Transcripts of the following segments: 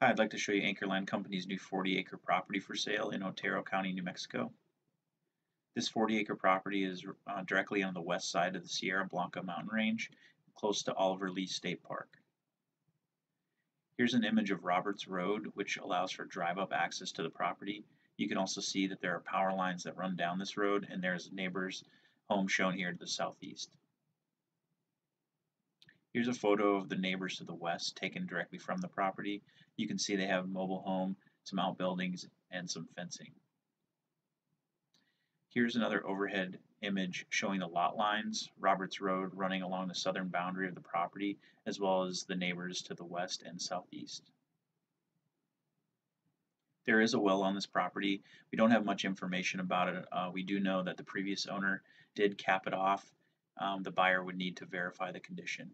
Hi, I'd like to show you Anchor Land Company's new 40 acre property for sale in Otero County, New Mexico. This 40 acre property is uh, directly on the west side of the Sierra Blanca mountain range, close to Oliver Lee State Park. Here's an image of Roberts Road, which allows for drive up access to the property. You can also see that there are power lines that run down this road, and there's a neighbor's home shown here to the southeast. Here's a photo of the neighbors to the west taken directly from the property. You can see they have a mobile home, some outbuildings, and some fencing. Here's another overhead image showing the lot lines, Roberts Road running along the southern boundary of the property, as well as the neighbors to the west and southeast. There is a well on this property. We don't have much information about it. Uh, we do know that the previous owner did cap it off. Um, the buyer would need to verify the condition.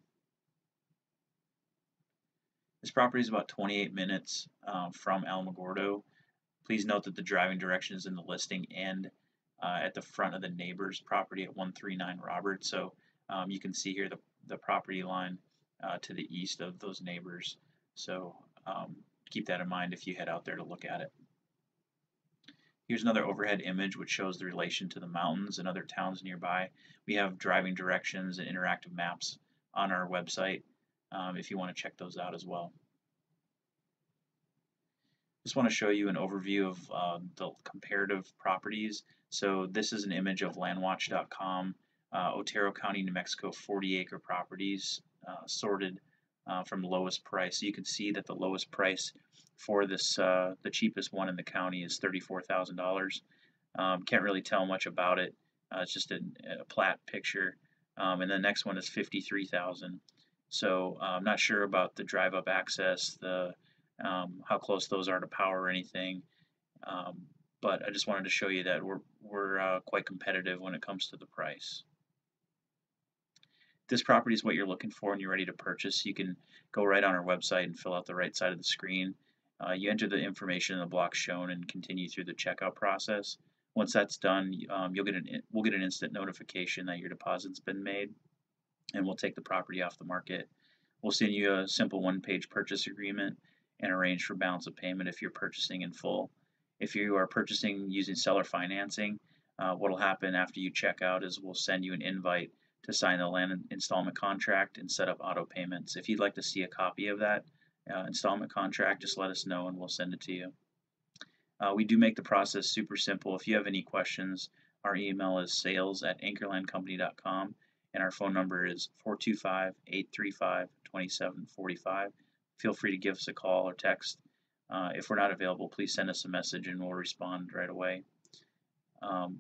This property is about 28 minutes uh, from Alamogordo. Please note that the driving directions in the listing end uh, at the front of the neighbor's property at 139 Roberts. So um, you can see here the, the property line uh, to the east of those neighbors. So um, keep that in mind if you head out there to look at it. Here's another overhead image which shows the relation to the mountains and other towns nearby. We have driving directions and interactive maps on our website um, if you want to check those out as well. Just want to show you an overview of uh, the comparative properties. So this is an image of landwatch.com, uh, Otero County, New Mexico 40 acre properties uh, sorted uh, from lowest price. So you can see that the lowest price for this, uh, the cheapest one in the county is $34,000. Um, can't really tell much about it. Uh, it's just a, a plat picture. Um, and the next one is 53,000. So uh, I'm not sure about the drive up access, the um, how close those are to power or anything. Um, but I just wanted to show you that we're, we're uh, quite competitive when it comes to the price. This property is what you're looking for and you're ready to purchase, you can go right on our website and fill out the right side of the screen. Uh, you enter the information in the block shown and continue through the checkout process. Once that's done, um, you'll get an we'll get an instant notification that your deposit's been made and we'll take the property off the market. We'll send you a simple one-page purchase agreement and arrange for balance of payment if you're purchasing in full. If you are purchasing using seller financing, uh, what will happen after you check out is we'll send you an invite to sign the land installment contract and set up auto payments. If you'd like to see a copy of that uh, installment contract, just let us know and we'll send it to you. Uh, we do make the process super simple. If you have any questions, our email is sales at anchorlandcompany.com and our phone number is 425-835-2745. Feel free to give us a call or text. Uh, if we're not available, please send us a message and we'll respond right away. Um,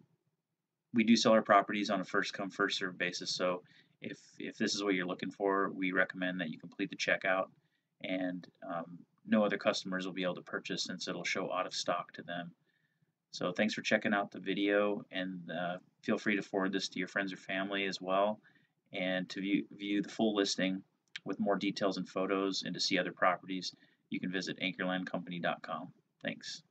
we do sell our properties on a first come first served basis, so if if this is what you're looking for, we recommend that you complete the checkout, and um, no other customers will be able to purchase since it'll show out of stock to them. So thanks for checking out the video and uh, feel free to forward this to your friends or family as well. And to view, view the full listing with more details and photos and to see other properties, you can visit anchorlandcompany.com. Thanks.